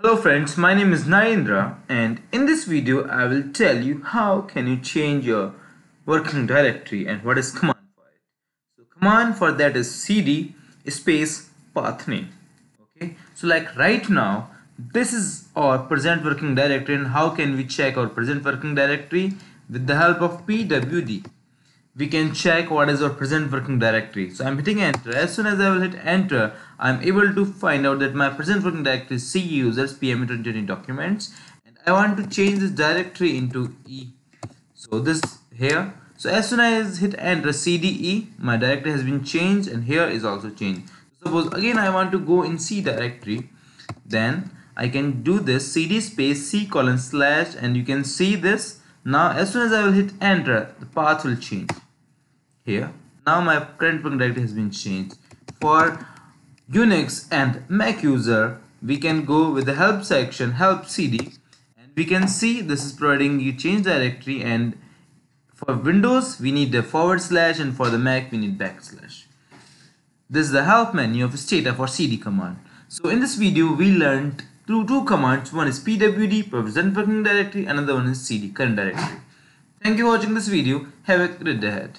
Hello friends, my name is Narendra and in this video I will tell you how can you change your working directory and what is command for it. So command for that is cd space path name. Okay, so like right now this is our present working directory and how can we check our present working directory with the help of pwd we can check what is our present working directory. So i'm hitting enter. As soon as i will hit enter i'm able to find out that my present working directory is c users pm 2020 documents and i want to change this directory into e. So this here. So as soon as I hit enter cde my directory has been changed and here is also changed. Suppose again i want to go in c directory then I can do this cd space c colon slash and you can see this. Now as soon as I will hit enter the path will change here now my current working directory has been changed for Unix and Mac user we can go with the help section help cd and we can see this is providing you change directory and for Windows we need the forward slash and for the Mac we need backslash this is the help menu of stata for cd command so in this video we learned two, two commands. One is pwd, present working directory, another one is cd, current directory. Thank you for watching this video. Have a great day ahead.